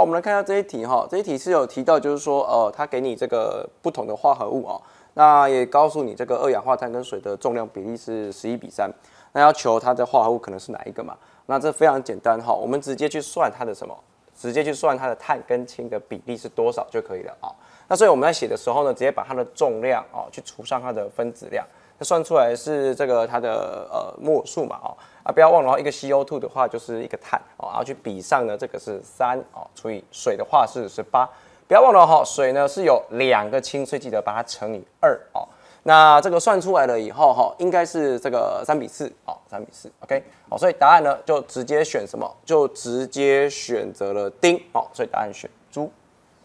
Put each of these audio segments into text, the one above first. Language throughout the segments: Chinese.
好，我们来看一下这一题哈，这一题是有提到，就是说，呃，它给你这个不同的化合物哦，那也告诉你这个二氧化碳跟水的重量比例是十一比三，那要求它的化合物可能是哪一个嘛？那这非常简单哈，我们直接去算它的什么？直接去算它的碳跟氢的比例是多少就可以了啊。那所以我们在写的时候呢，直接把它的重量哦去除上它的分子量，算出来是这个它的呃摩数嘛哦。啊，不要忘了一个 CO2 的话就是一个碳哦，然后去比上呢这个是三哦除以水的话是十八，不要忘了哈，水呢是有两个氢，所以记得把它乘以二哦。那这个算出来了以后哈，应该是这个三比四哦，三比四，OK，好，所以答案呢就直接选什么？就直接选择了丁哦，所以答案选猪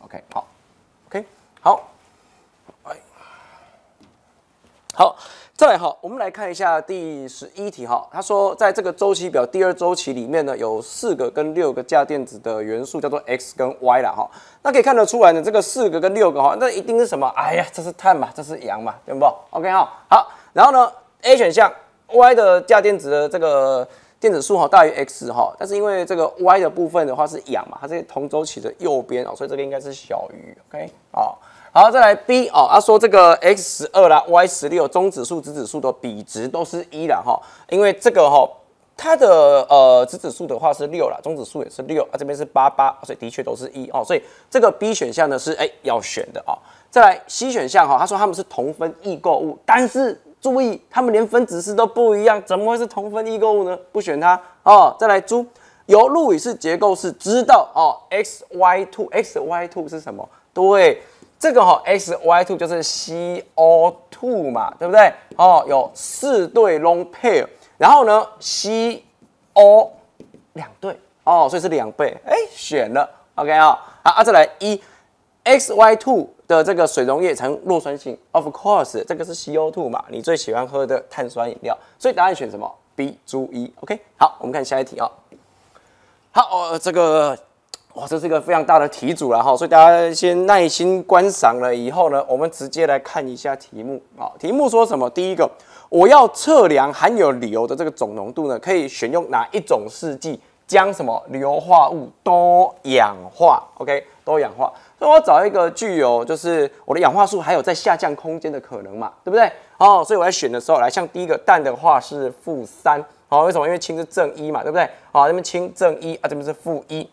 ，OK，好，OK，好，哎，好。再来哈，我们来看一下第十一题哈。他说，在这个周期表第二周期里面呢，有四个跟六个价电子的元素，叫做 X 跟 Y 啦哈。那可以看得出来呢，这个四个跟六个哈，那一定是什么？哎呀，这是碳嘛，这是氧嘛，对不？OK 哈，好。然后呢，A 选项 Y 的价电子的这个电子数哈大于 X 哈，但是因为这个 Y 的部分的话是氧嘛，它是同周期的右边哦，所以这个应该是小于 OK 啊。好，再来 B 哦，他说这个 X 十二啦，Y 十六，中指数、子指数的比值都是一啦哈，因为这个哈，它的呃子指数的话是六啦，中指数也是六啊，这边是八八，所以的确都是一哦，所以这个 B 选项呢是哎要选的啊。再来 C 选项哈，他说他们是同分异构物，但是注意他们连分子式都不一样，怎么会是同分异构物呢？不选它哦。再来猪，由路易斯结构式知道哦，X Y two，X Y two 是什么？对。这个哈，X Y two 就是 C O two 嘛，对不对？哦，有四对 lone pair，然后呢，C O 两对哦，所以是两倍。哎，选了，OK 啊，好啊，再来一 X Y two 的这个水溶液呈弱酸性，Of course，这个是 C O two 嘛，你最喜欢喝的碳酸饮料，所以答案选什么？B 注一，OK。好，我们看下一题啊。好，呃，这个。哇，这是一个非常大的题组了哈，所以大家先耐心观赏了以后呢，我们直接来看一下题目啊。题目说什么？第一个，我要测量含有硫的这个总浓度呢，可以选用哪一种试剂将什么硫化物多氧化？OK，多氧化。所以我找一个具有就是我的氧化数还有在下降空间的可能嘛，对不对？哦，所以我在选的时候来，像第一个氮的话是负三，好，为什么？因为氢是正一嘛，对不对？好，这边氢正一啊，这边是负一，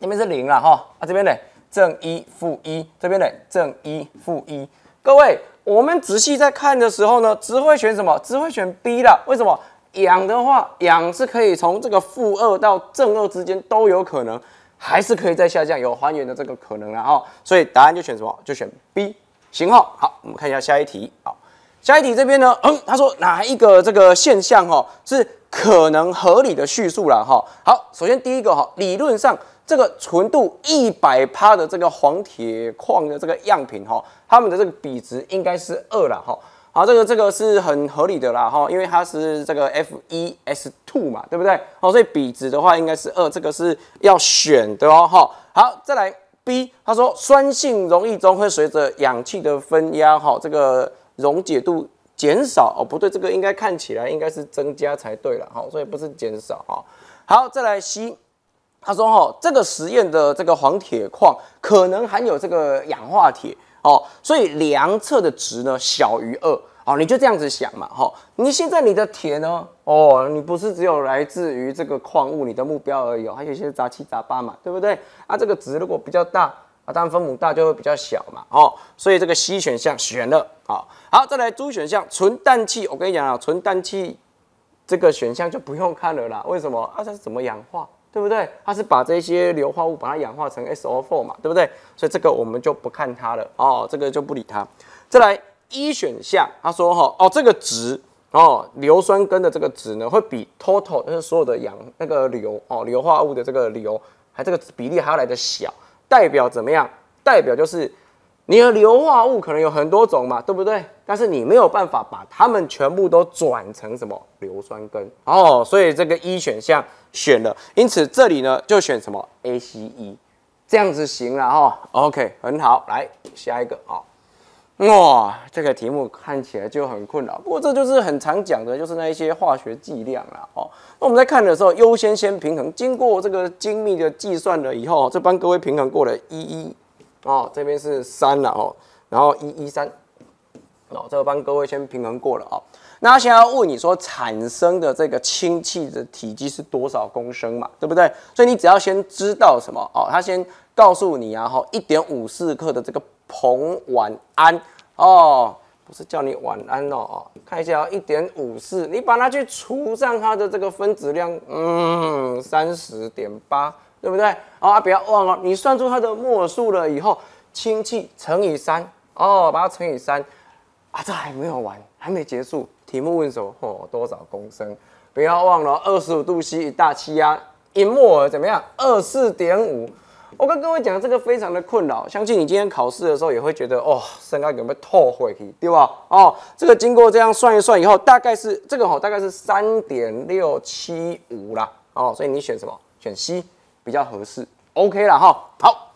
那。边是零了哈，啊这边呢正一负一，这边呢正一负一。各位，我们仔细在看的时候呢，只会选什么？只会选 B 了。为什么？氧的话，氧是可以从这个负二到正二之间都有可能，还是可以再下降，有还原的这个可能了哈。所以答案就选什么？就选 B 型号。好，我们看一下下一题。好，下一题这边呢，嗯，他说哪一个这个现象哈是可能合理的叙述了哈？好，首先第一个哈，理论上。这个纯度一百帕的这个黄铁矿的这个样品哈，它们的这个比值应该是二了哈。好，这个这个是很合理的啦哈，因为它是这个 F E S two 嘛，对不对？好，所以比值的话应该是二，这个是要选的哦哈。好，再来 B，他说酸性溶液中会随着氧气的分压哈，这个溶解度减少哦，不对，这个应该看起来应该是增加才对了哈，所以不是减少哈。好，再来 C。他说：“哈，这个实验的这个黄铁矿可能含有这个氧化铁哦，所以量测的值呢小于二哦，你就这样子想嘛，哈，你现在你的铁呢，哦，你不是只有来自于这个矿物你的目标而已，还有一些杂七杂八嘛，对不对？啊，这个值如果比较大啊，当然分母大就会比较小嘛，哦，所以这个 C 选项选了，好，好，再来 D 选项纯氮气，我跟你讲啊，纯氮气这个选项就不用看了啦，为什么？啊，它是怎么氧化？”对不对？它是把这些硫化物把它氧化成 SO4 嘛，对不对？所以这个我们就不看它了哦，这个就不理它。再来一选项，他说哈哦，这个值哦，硫酸根的这个值呢，会比 total 就是所有的氧那个硫哦硫化物的这个硫还这个比例还要来的小，代表怎么样？代表就是。你的硫化物可能有很多种嘛，对不对？但是你没有办法把它们全部都转成什么硫酸根哦，所以这个一选项选了，因此这里呢就选什么 ACE，这样子行了哈。OK，很好，来下一个啊。哇，这个题目看起来就很困扰。不过这就是很常讲的，就是那一些化学计量啦。哦，那我们在看的时候，优先先平衡，经过这个精密的计算了以后，这帮各位平衡过了一一哦，这边是三了哦，然后一一三哦，这个帮各位先平衡过了啊。那现在要问你说，产生的这个氢气的体积是多少公升嘛？对不对？所以你只要先知道什么哦，他先告诉你啊，哈，一点五四克的这个。硼烷胺哦，不是叫你晚安哦，看一下啊一点五四，你把它去除上它的这个分子量，嗯，三十点八，对不对？啊，不要忘了，你算出它的末数了以后，氢气乘以三，哦，把它乘以三，啊，这还没有完，还没结束。题目问什么？哦，多少公升？不要忘了，二十五度 C 大气压，一摩尔怎么样？二四点五。我跟各位讲，这个非常的困扰，相信你今天考试的时候也会觉得，哦，身高有没有透回去，对吧？哦，这个经过这样算一算以后，大概是这个哈，大概是三点六七五啦，哦，所以你选什么？选 C 比较合适，OK 了哈。好，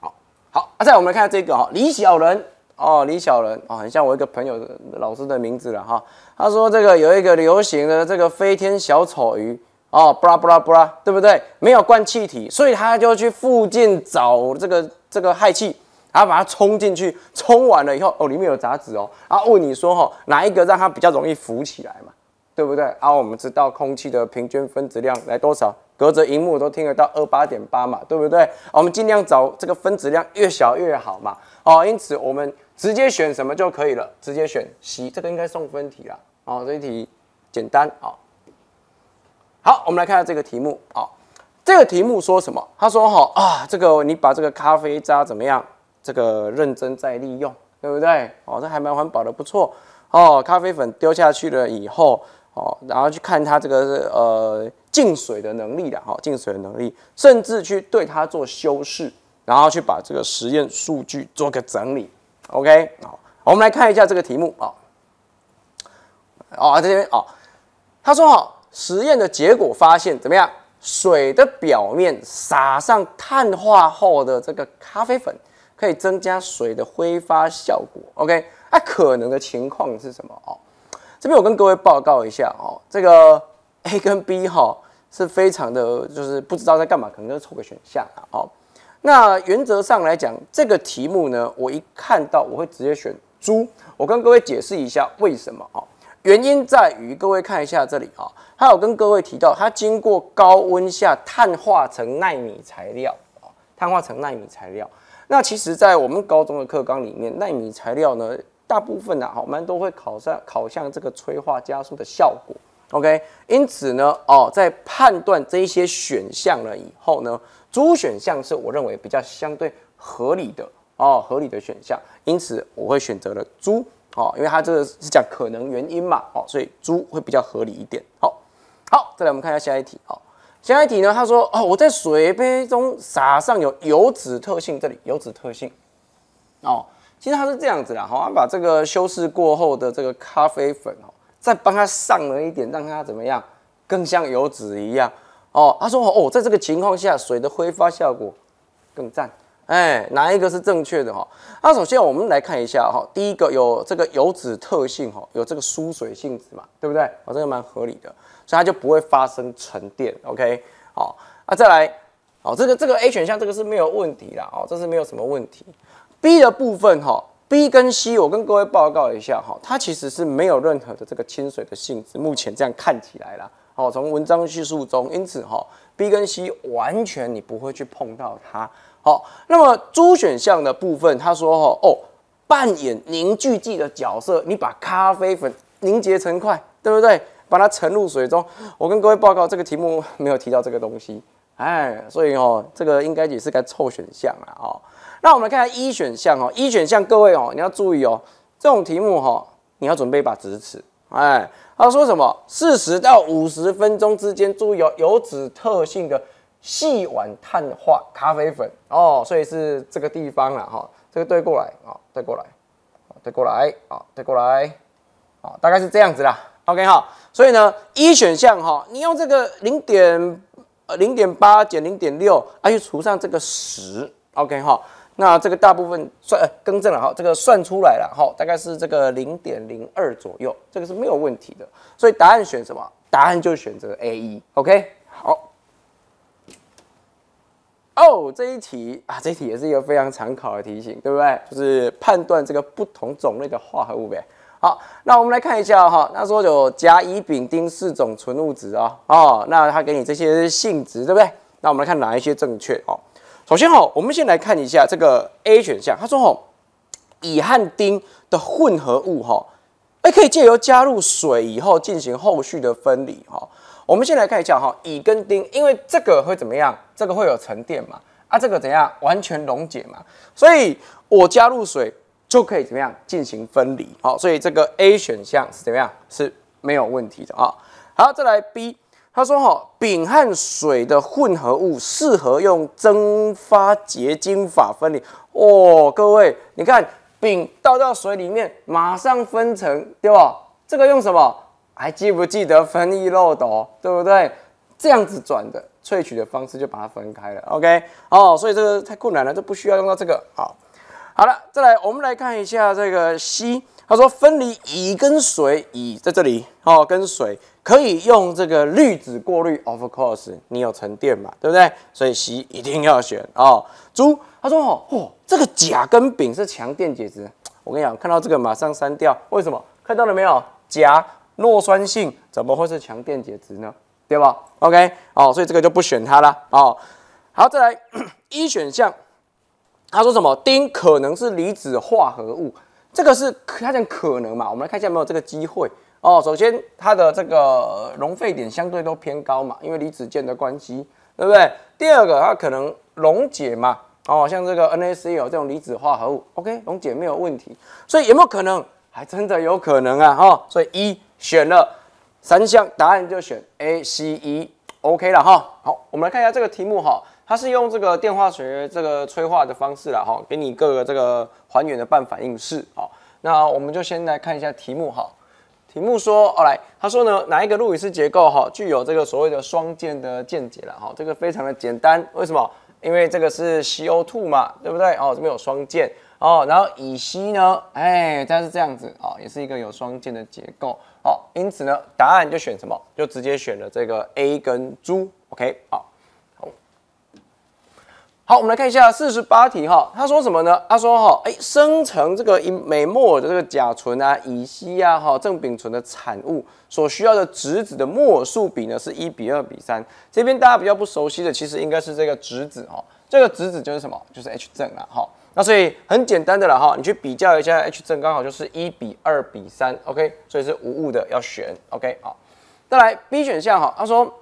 好，好，啊，再我们来看这个哈，李小人哦，李小人哦，很像我一个朋友的老师的名字了哈。他说这个有一个流行的这个飞天小丑鱼。哦，布拉布拉布拉，对不对？没有灌气体，所以他就去附近找这个这个氦气，然后把它冲进去，冲完了以后，哦，里面有杂质哦，然后问你说，哈，哪一个让它比较容易浮起来嘛？对不对？然后我们知道空气的平均分子量来多少？隔着荧幕都听得到二八点八嘛，对不对？我们尽量找这个分子量越小越好嘛。哦，因此我们直接选什么就可以了？直接选 C，这个应该送分题了。哦，这一题简单哦。好，我们来看下这个题目哦。这个题目说什么？他说：“哈啊，这个你把这个咖啡渣怎么样？这个认真再利用，对不对？哦，这还蛮环保的，不错哦。咖啡粉丢下去了以后，哦，然后去看它这个呃进水的能力的，哈，进水的能力，甚至去对它做修饰，然后去把这个实验数据做个整理。OK，好，我们来看一下这个题目啊。哦，这边哦，他说哈。实验的结果发现怎么样？水的表面撒上碳化后的这个咖啡粉，可以增加水的挥发效果。OK，那可能的情况是什么？哦，这边我跟各位报告一下哦，这个 A 跟 B 哈是非常的，就是不知道在干嘛，可能就凑个选项啊。哦，那原则上来讲，这个题目呢，我一看到我会直接选猪。我跟各位解释一下为什么哦。原因在于，各位看一下这里啊，它有跟各位提到，它经过高温下碳化成纳米材料啊，碳化成纳米材料。那其实，在我们高中的课纲里面，纳米材料呢，大部分呢，好，蛮都会考上考向这个催化加速的效果。OK，因此呢，哦，在判断这一些选项了以后呢，猪选项是我认为比较相对合理的哦，合理的选项，因此我会选择了猪。哦，因为它这个是讲可能原因嘛，哦，所以猪会比较合理一点。好，好，再来我们看一下下一题。哦，下一题呢，他说，哦，我在水杯中撒上有油脂特性，这里油脂特性。哦，其实它是这样子啦，好，把这个修饰过后的这个咖啡粉哦，再帮它上了一点，让它怎么样，更像油脂一样。哦，他说，哦，在这个情况下，水的挥发效果更赞。哎，哪一个是正确的哈？那首先我们来看一下哈，第一个有这个油脂特性哈，有这个疏水性质嘛，对不对？哦，这个蛮合理的，所以它就不会发生沉淀。OK，好，那再来，好，这个这个 A 选项这个是没有问题啦，哦，这是没有什么问题。B 的部分哈，B 跟 C 我跟各位报告一下哈，它其实是没有任何的这个清水的性质，目前这样看起来啦，哦，从文章叙述中，因此哈，B 跟 C 完全你不会去碰到它。好，那么猪选项的部分，他说哈哦，扮演凝聚剂的角色，你把咖啡粉凝结成块，对不对？把它沉入水中。我跟各位报告，这个题目没有提到这个东西，哎，所以哦，这个应该也是该凑选项了哦。那我们来看下一选项哦，一选项各位哦，你要注意哦，这种题目哈，你要准备一把直尺，哎，他说什么？四十到五十分钟之间，注意有油脂特性的。细碗碳化咖啡粉哦，所以是这个地方了哈，这个对过来啊，对过来，对过来啊，对过来啊，大概是这样子啦。OK 哈，所以呢，一选项哈，你用这个零点呃零点八减零点六，啊，去除上这个十，OK 哈，那这个大部分算呃更正了哈，这个算出来了哈，大概是这个零点零二左右，这个是没有问题的。所以答案选什么？答案就选择 A 一，OK？好。哦，这一题啊，这一题也是一个非常常考的题型，对不对？就是判断这个不同种类的化合物呗。好，那我们来看一下哈，那说有甲、乙、丙、丁四种纯物质啊，哦，那它给你这些性质，对不对？那我们来看哪一些正确哦。首先哈，我们先来看一下这个 A 选项，他说哈，乙和丁的混合物哈，哎，可以借由加入水以后进行后续的分离哈。我们先来看一下哈，乙跟丁，因为这个会怎么样？这个会有沉淀嘛？啊，这个怎样？完全溶解嘛？所以我加入水就可以怎么样进行分离？好，所以这个 A 选项是怎么样？是没有问题的啊。好，再来 B，他说哈，丙和水的混合物适合用蒸发结晶法分离。哦，各位，你看丙倒到水里面，马上分成，对吧？这个用什么？还记不记得分异漏斗，对不对？这样子转的萃取的方式就把它分开了。OK，哦，所以这个太困难了，这不需要用到这个。好，好了，再来，我们来看一下这个硒。他说分离乙跟水，乙在这里哦，跟水可以用这个滤纸过滤。Of course，你有沉淀嘛，对不对？所以硒一定要选哦。猪，他说哦，哦，这个甲跟丙是强电解质。我跟你讲，看到这个马上删掉。为什么？看到了没有？甲。弱酸性怎么会是强电解质呢？对吧？OK，哦，所以这个就不选它了。哦，好，再来 一选项，他说什么？丁可能是离子化合物，这个是他讲可能嘛？我们来看一下有没有这个机会。哦，首先它的这个熔沸点相对都偏高嘛，因为离子键的关系，对不对？第二个，它可能溶解嘛。哦，像这个 NaCl 这种离子化合物，OK，溶解没有问题。所以有没有可能？还真的有可能啊！哈，所以一。选了三项，答案就选 A、C、E，OK 了哈。好，我们来看一下这个题目哈，它是用这个电化学这个催化的方式了哈，给你各个这个还原的半反应式。好，那我们就先来看一下题目哈。题目说，哦来，他说呢，哪一个路易斯结构哈具有这个所谓的双键的键解了哈？这个非常的简单，为什么？因为这个是 CO2 嘛，对不对？哦，这边有双键哦，然后乙烯呢，哎，它是这样子哦，也是一个有双键的结构。好，因此呢，答案就选什么？就直接选了这个 A 跟猪。OK，好，好，好，我们来看一下四十八题哈，他说什么呢？他说哈，哎，生成这个美墨尔的这个甲醇啊、乙烯啊、哈正丙醇的产物所需要的质子的摩尔数比呢是一比二比三。这边大家比较不熟悉的，其实应该是这个质子哈，这个质子就是什么？就是 H 正啊，哈。那所以很简单的了哈，你去比较一下 H 正刚好就是一比二比三，OK，所以是无误的要选，OK 好。再来 B 选项哈，他说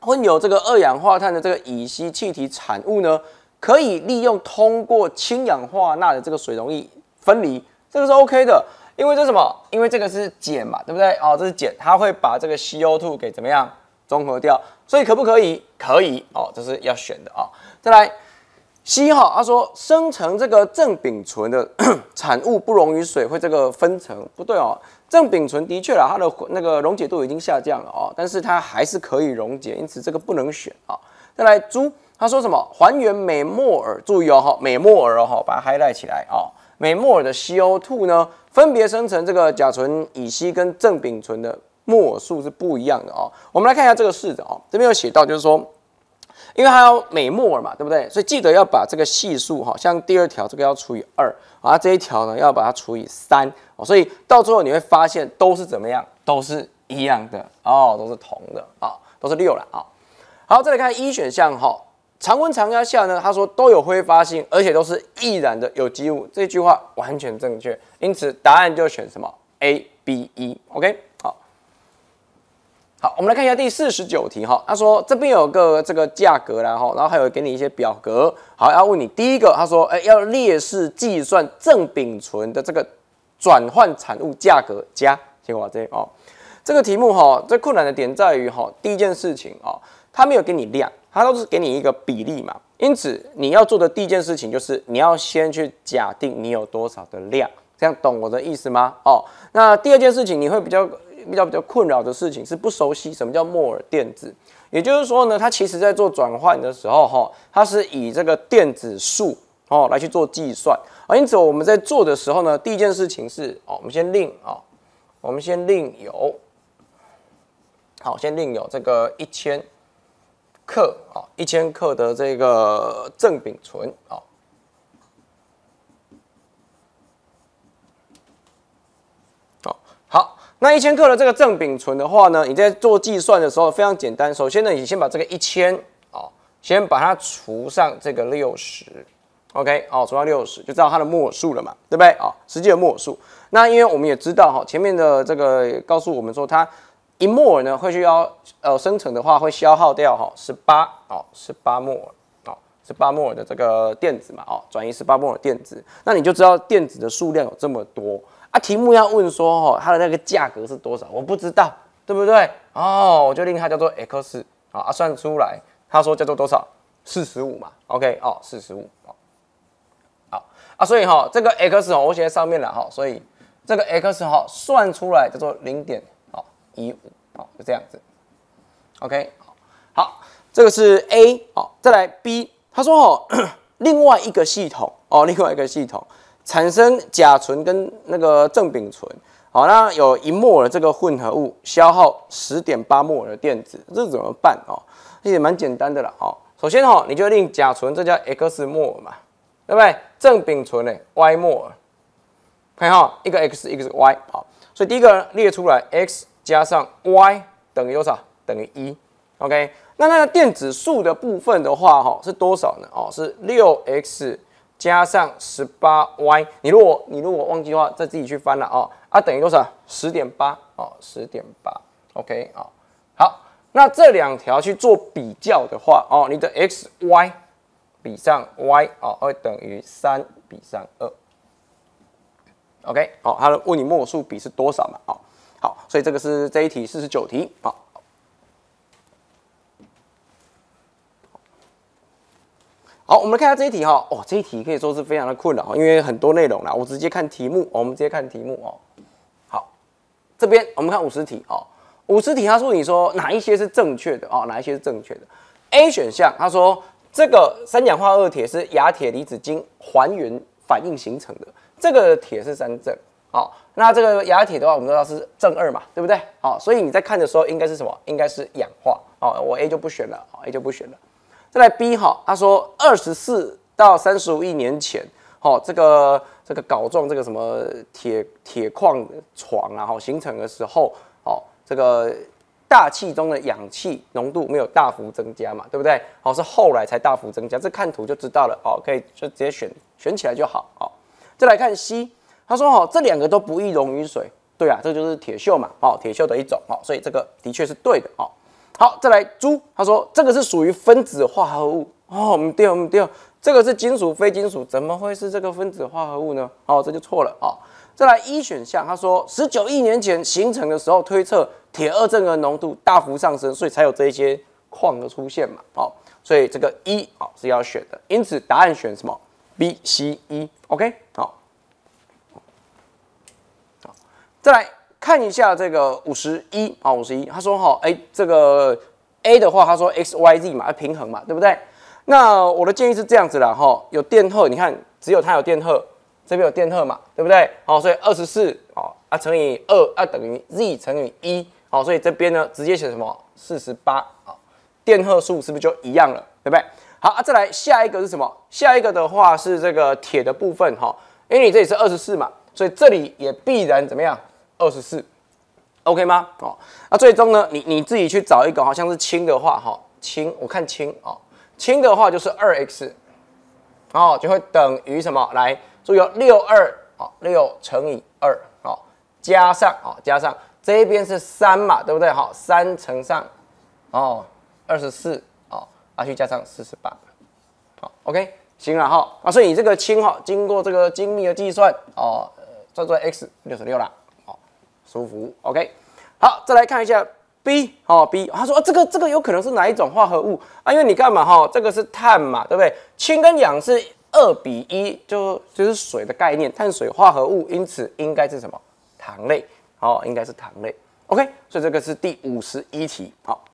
混有这个二氧化碳的这个乙烯气体产物呢，可以利用通过氢氧化钠的这个水溶液分离，这个是 OK 的，因为这什么？因为这个是碱嘛，对不对？哦，这是碱，它会把这个 CO2 给怎么样中和掉，所以可不可以？可以哦，这是要选的啊。再来。C 哈，他说生成这个正丙醇的 产物不溶于水，会这个分层不对哦。正丙醇的确啦，它的那个溶解度已经下降了哦，但是它还是可以溶解，因此这个不能选啊。再来猪，他说什么还原美莫尔？注意哦哈，美莫尔哦，把它 highlight 起来啊。美莫尔的 CO2 呢，分别生成这个甲醇、乙烯跟正丙醇的摩尔数是不一样的哦。我们来看一下这个式子哦，这边有写到，就是说。因为它要美墨尔嘛，对不对？所以记得要把这个系数哈，像第二条这个要除以二啊，这一条呢要把它除以三哦。所以到最后你会发现都是怎么样，都是一样的哦，都是同的啊，都是六了啊。好，再来看一选项哈，常温常压下呢，他说都有挥发性，而且都是易燃的有机物，这句话完全正确，因此答案就选什么 A、B、E，OK。好，好我们来看一下第四十九题哈。他说这边有个这个价格啦哈，然后还有给你一些表格。好，要问你第一个，他说，哎，要列式计算正丙醇的这个转换产物价格加，听我这哦。这个题目哈，最困难的点在于哈，第一件事情啊，它没有给你量，它都是给你一个比例嘛。因此你要做的第一件事情就是你要先去假定你有多少的量，这样懂我的意思吗？哦，那第二件事情你会比较。比较比较困扰的事情是不熟悉什么叫摩尔电子，也就是说呢，它其实在做转换的时候哈，它是以这个电子数哦来去做计算啊。因此我们在做的时候呢，第一件事情是哦，我们先另啊，我们先另有，好，先另有这个一千克啊，一千克的这个正丙醇啊。好那一千克的这个正丙醇的话呢，你在做计算的时候非常简单。首先呢，你先把这个一千哦，先把它除上这个六十，OK，哦，除上六十就知道它的摩尔数了嘛，对不对？哦，实际的摩尔数。那因为我们也知道哈，前面的这个告诉我们说，它一摩尔呢会需要呃生成的话会消耗掉哈十八哦，十八摩尔哦，十八摩尔的这个电子嘛，哦，转移十八摩尔电子，那你就知道电子的数量有这么多。啊，题目要问说，哦，它的那个价格是多少？我不知道，对不对？哦，我就令它叫做 x 啊，算出来，他说叫做多少？四十五嘛。OK，哦，四十五，哦，好啊，所以哈，这个 x 哦，我写在上面了哈，所以这个 x 哈算出来叫做零点一五，哦，就这样子。OK，好，这个是 A，好，再来 B，他说哦，另外一个系统哦，另外一个系统。产生甲醇跟那个正丙醇，好，那有一摩尔这个混合物消耗十点八摩尔的电子，这怎么办哦？这也蛮简单的啦，哦，首先哈，你就令甲醇这叫 x 摩尔嘛，对不对？正丙醇呢 y 摩尔，看哈，一个 x 一个是 y，好，所以第一个列出来 x 加上 y 等于多少？等于一，OK？那那个电子数的部分的话，哈，是多少呢？哦，是六 x。加上十八 y，你如果你如果忘记的话，再自己去翻了哦。啊，等于多少？十点八哦，十点八。OK 啊，好，那这两条去做比较的话哦，你的 x y 比上 y 哦，会等于三比上二。OK，好，他问你末数比是多少嘛？好，好，所以这个是这一题四十九题好。好，我们来看下这一题哈。哦，这一题可以说是非常的困难，因为很多内容啦。我直接看题目，我们直接看题目哦。好，这边我们看五十题哦。五十题他说你说哪一些是正确的哦？哪一些是正确的？A 选项他说这个三氧化二铁是亚铁离子经还原反应形成的，这个铁是三正。好，那这个亚铁的话，我们知道是正二嘛，对不对？好，所以你在看的时候应该是什么？应该是氧化。哦，我 A 就不选了，A 就不选了。再来 B 哈，他说二十四到三十五亿年前，好，这个这个镐状这个什么铁铁矿床啊，哈，形成的时候，哦，这个大气中的氧气浓度没有大幅增加嘛，对不对？好，是后来才大幅增加，这看图就知道了，哦，可以就直接选选起来就好，好。再来看 C，他说哦，这两个都不易溶于水，对啊，这就是铁锈嘛，哦，铁锈的一种，哦，所以这个的确是对的，哦。好，再来猪。他说这个是属于分子化合物哦，我们掉我们掉，这个是金属非金属，怎么会是这个分子化合物呢？哦，这就错了哦。再来一选项，他说十九亿年前形成的时候，推测铁二正的浓度大幅上升，所以才有这些矿的出现嘛。哦，所以这个一哦是要选的，因此答案选什么？B C E O K。OK，好，好，再来。看一下这个五十一啊，五十一，他说哈，哎，这个 A 的话，他说 X Y Z 嘛，要平衡嘛，对不对？那我的建议是这样子啦，哈，有电荷，你看只有它有电荷，这边有电荷嘛，对不对？好，所以二十四哦，啊乘以二啊等于 Z 乘以一，好，所以这边呢直接写什么？四十八啊，电荷数是不是就一样了？对不对？好啊，再来下一个是什么？下一个的话是这个铁的部分哈，因为你这里是二十四嘛，所以这里也必然怎么样？二十四，OK 吗？哦，那最终呢？你你自己去找一个，好像是氢的话，哈，氢，我看氢哦，氢的话就是二 x，哦，就会等于什么？来，注意哦，六二，哦，六乘以二，哦，加上，哦，加上这边是三嘛，对不对？好，三乘上，哦，二十四，哦，啊，去加上四十八，好，OK，行了哈，啊，所以你这个氢哈，经过这个精密的计算，哦，算作 x 六十六了。舒服，OK，好，再来看一下 B，哦，B，他说这个这个有可能是哪一种化合物啊？因为你干嘛，哈，这个是碳嘛，对不对？氢跟氧是二比一，就就是水的概念，碳水化合物，因此应该是什么？糖类，哦，应该是糖类，OK，所以这个是第五十一题，好。